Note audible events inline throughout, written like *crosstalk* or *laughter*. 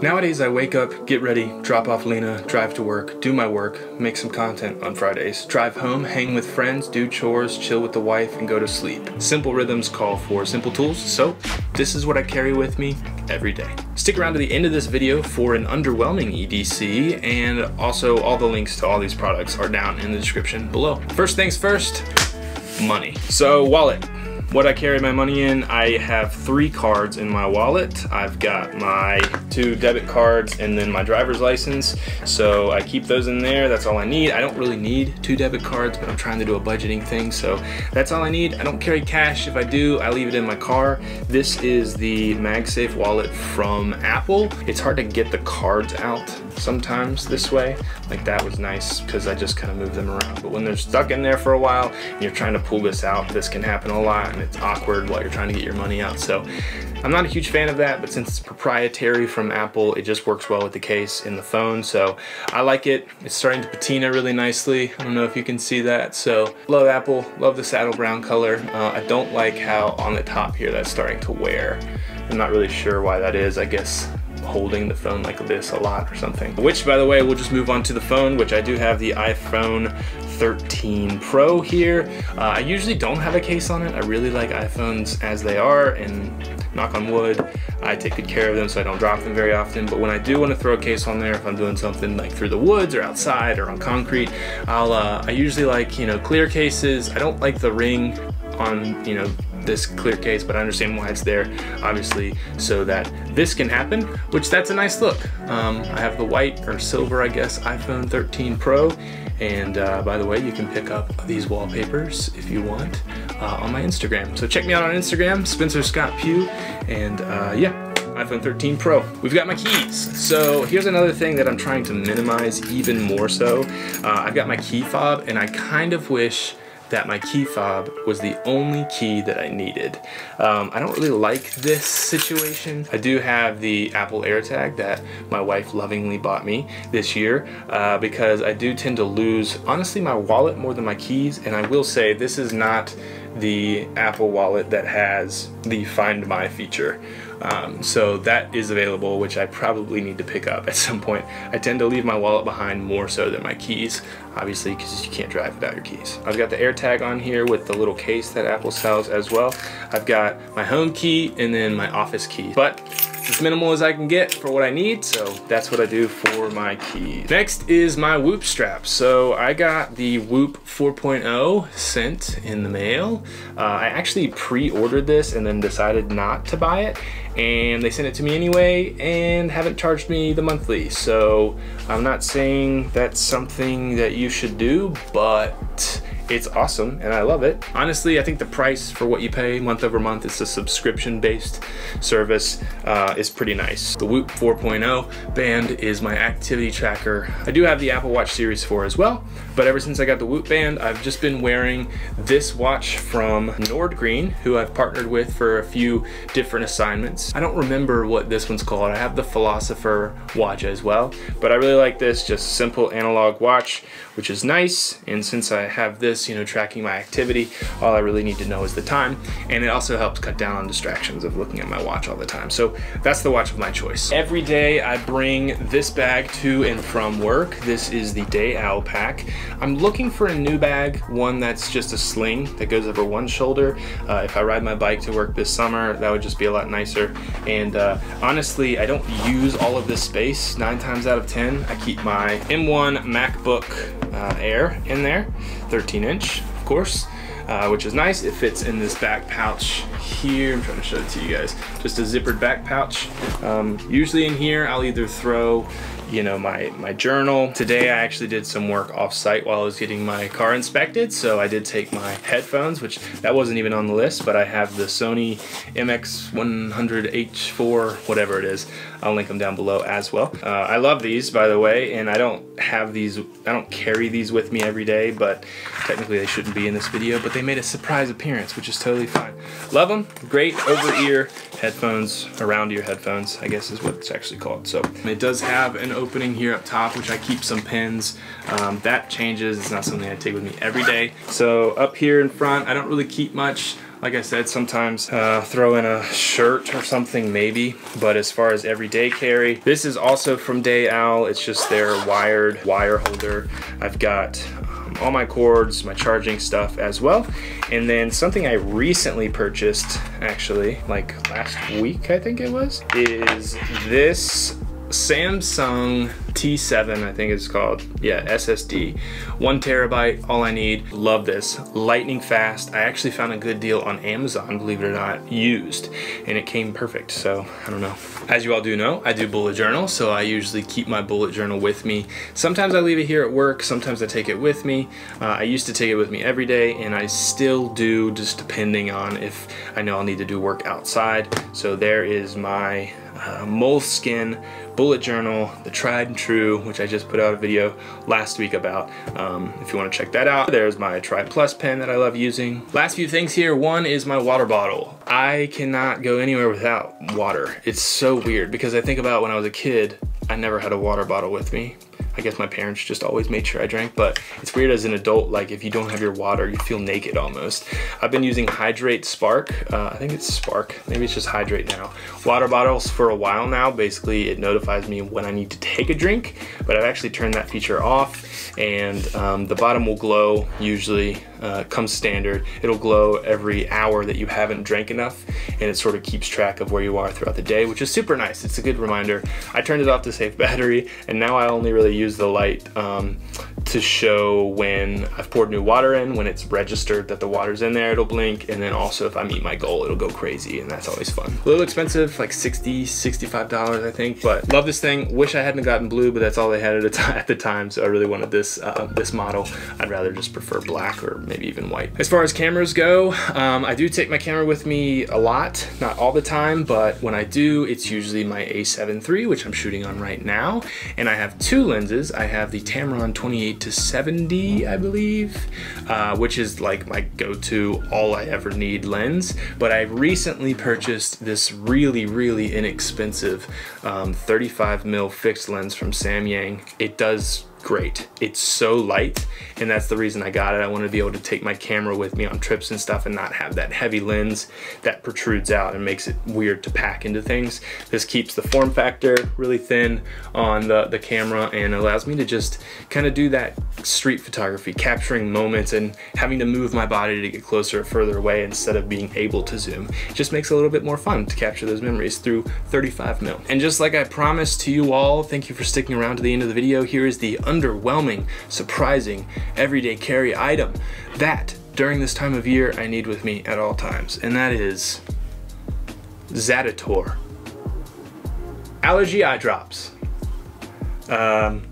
Nowadays, I wake up, get ready, drop off Lena, drive to work, do my work, make some content on Fridays, drive home, hang with friends, do chores, chill with the wife, and go to sleep. Simple rhythms call for simple tools, so this is what I carry with me every day. Stick around to the end of this video for an underwhelming EDC, and also all the links to all these products are down in the description below. First things first, money. So wallet, what I carry my money in, I have three cards in my wallet. I've got my two debit cards and then my driver's license. So I keep those in there, that's all I need. I don't really need two debit cards, but I'm trying to do a budgeting thing, so that's all I need. I don't carry cash. If I do, I leave it in my car. This is the MagSafe wallet from Apple. It's hard to get the cards out sometimes this way. Like that was nice because I just kind of move them around. But when they're stuck in there for a while and you're trying to pull this out, this can happen a lot and it's awkward while you're trying to get your money out. So I'm not a huge fan of that, but since it's proprietary from Apple, it just works well with the case in the phone. So I like it. It's starting to patina really nicely. I don't know if you can see that. So love Apple, love the saddle brown color. Uh, I don't like how on the top here that's starting to wear. I'm not really sure why that is. I guess holding the phone like this a lot or something. Which, by the way, we'll just move on to the phone, which I do have the iPhone 13 Pro here. Uh, I usually don't have a case on it. I really like iPhones as they are, and knock on wood, I take good care of them so I don't drop them very often. But when I do want to throw a case on there, if I'm doing something like through the woods or outside or on concrete, I'll uh, I usually like you know clear cases. I don't like the ring on you know this clear case, but I understand why it's there, obviously, so that this can happen, which that's a nice look. Um, I have the white or silver, I guess, iPhone 13 Pro, and uh, by the way, you can pick up these wallpapers if you want uh, on my Instagram. So check me out on Instagram, Spencer Scott Pugh, and uh, yeah, iPhone 13 Pro. We've got my keys. So here's another thing that I'm trying to minimize even more so. Uh, I've got my key fob and I kind of wish that my key fob was the only key that I needed. Um, I don't really like this situation. I do have the Apple AirTag that my wife lovingly bought me this year uh, because I do tend to lose, honestly, my wallet more than my keys. And I will say this is not the Apple wallet that has the Find My feature. Um, so that is available, which I probably need to pick up at some point. I tend to leave my wallet behind more so than my keys, obviously because you can't drive without your keys. I've got the AirTag on here with the little case that Apple sells as well. I've got my home key and then my office key. But as minimal as I can get for what I need, so that's what I do for my keys. Next is my Whoop strap. So I got the Whoop 4.0 sent in the mail. Uh, I actually pre-ordered this and then decided not to buy it, and they sent it to me anyway and haven't charged me the monthly. So I'm not saying that's something that you should do, but it's awesome and I love it. Honestly, I think the price for what you pay month over month, it's a subscription based service, uh, is pretty nice. The Whoop 4.0 band is my activity tracker. I do have the Apple Watch Series 4 as well, but ever since I got the Whoop band, I've just been wearing this watch from Nordgreen, who I've partnered with for a few different assignments. I don't remember what this one's called. I have the Philosopher watch as well, but I really like this, just simple analog watch, which is nice. And since I have this you know, tracking my activity. All I really need to know is the time. And it also helps cut down on distractions of looking at my watch all the time. So that's the watch of my choice. Every day I bring this bag to and from work. This is the Day Owl pack. I'm looking for a new bag, one that's just a sling that goes over one shoulder. Uh, if I ride my bike to work this summer, that would just be a lot nicer. And uh, honestly, I don't use all of this space nine times out of 10. I keep my M1 MacBook uh, Air in there, 13 inch, of course, uh, which is nice. It fits in this back pouch here. I'm trying to show it to you guys. Just a zippered back pouch. Um, usually in here, I'll either throw you know, my, my journal. Today I actually did some work off site while I was getting my car inspected. So I did take my headphones, which that wasn't even on the list, but I have the Sony MX100H4, whatever it is. I'll link them down below as well. Uh, I love these, by the way, and I don't have these, I don't carry these with me every day, but technically they shouldn't be in this video, but they made a surprise appearance, which is totally fine. Love them, great over-ear headphones, around-ear headphones, I guess is what it's actually called. So it does have an opening here up top, which I keep some pins. Um, that changes, it's not something I take with me every day. So up here in front, I don't really keep much Like I said, sometimes uh, throw in a shirt or something maybe, but as far as everyday carry, this is also from Day Owl. It's just their wired wire holder. I've got um, all my cords, my charging stuff as well. And then something I recently purchased, actually, like last week I think it was, is this Samsung T7, I think it's called. Yeah, SSD. One terabyte, all I need. Love this. Lightning fast. I actually found a good deal on Amazon, believe it or not, used. And it came perfect, so I don't know. As you all do know, I do bullet journal, so I usually keep my bullet journal with me. Sometimes I leave it here at work, sometimes I take it with me. Uh, I used to take it with me every day, and I still do, just depending on if I know I'll need to do work outside. So there is my uh, Moleskine bullet journal, the tried and true, which I just put out a video last week about. Um, if you want to check that out, there's my Triplus pen that I love using. Last few things here. One is my water bottle. I cannot go anywhere without water. It's so weird because I think about when I was a kid, I never had a water bottle with me. I guess my parents just always made sure I drank, but it's weird as an adult, like if you don't have your water, you feel naked almost. I've been using HidrateSpark. Uh, I think it's Spark, maybe it's just Hydrate now. Water bottles for a while now. Basically, it notifies me when I need to take a drink, but I've actually turned that feature off and um, the bottom will glow usually uh, comes standard. It'll glow every hour that you haven't drank enough and it sort of keeps track of where you are throughout the day, which is super nice. It's a good reminder. I turned it off to save *laughs* battery and now I only really use the light um, to show when I've poured new water in, when it's registered that the water's in there, it'll blink. And then also if I meet my goal, it'll go crazy and that's always fun. A little expensive, like 60, $65 I think, but love this thing. Wish I hadn't gotten blue, but that's all they had at, *laughs* at the time. So I really wanted this, uh, this model. I'd rather just prefer black or maybe even white. As far as cameras go, um, I do take my camera with me a lot, not all the time, but when I do, it's usually my a7 III, which I'm shooting on right now. And I have two lenses. I have the Tamron 28 to 70, I believe, uh, which is like my go-to all I ever need lens. But I recently purchased this really, really inexpensive um, 35 mil fixed lens from Samyang. It does great. It's so light, and that's the reason I got it. I wanted to be able to take my camera with me on trips and stuff and not have that heavy lens that protrudes out and makes it weird to pack into things. This keeps the form factor really thin on the, the camera and allows me to just kind of do that street photography, capturing moments and having to move my body to get closer or further away instead of being able to zoom. It just makes it a little bit more fun to capture those memories through 35 mil. And just like I promised to you all, thank you for sticking around to the end of the video. Here is the underwhelming, surprising, everyday carry item that during this time of year I need with me at all times, and that is Zaditor. Allergy eye drops. Um,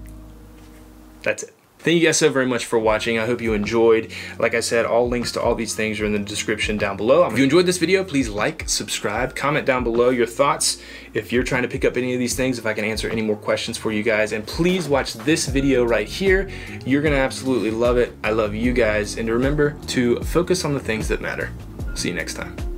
that's it. Thank you guys so very much for watching. I hope you enjoyed. Like I said, all links to all these things are in the description down below. If you enjoyed this video, please like, subscribe, comment down below your thoughts. If you're trying to pick up any of these things, if I can answer any more questions for you guys. And please watch this video right here. You're gonna absolutely love it. I love you guys. And remember to focus on the things that matter. See you next time.